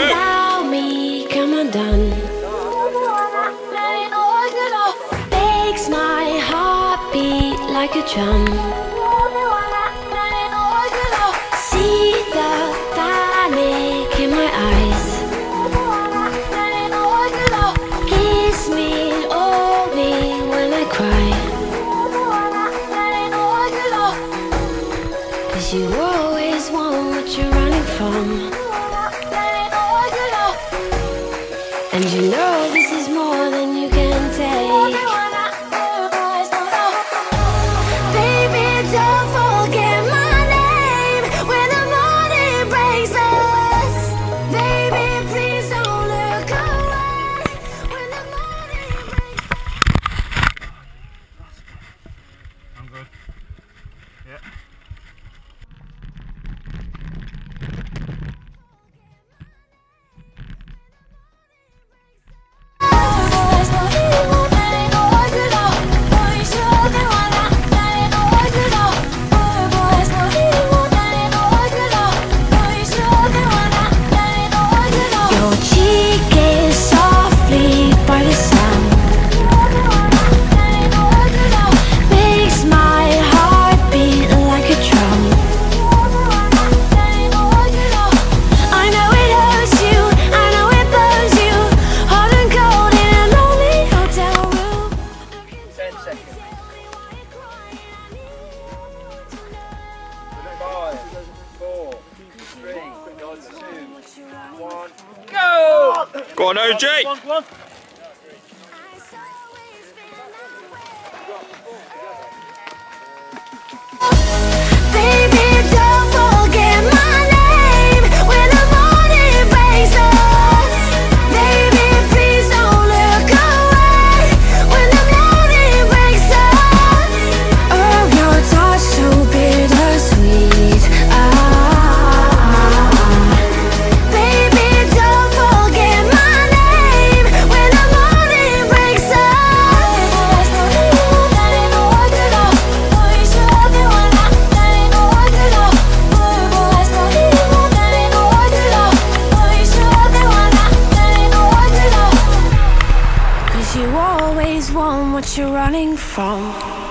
Allow me, come undone. Makes my heart beat like a drum. See the panic in my eyes. Kiss me, hold me when I cry. Cause you always want what you're running from. And you know this is more than you can take. Baby, don't forget my name when the morning breaks us. Baby, please don't look away when the morning breaks I'm good. Yeah. Go! Go on, OJ. Baby, you're running from.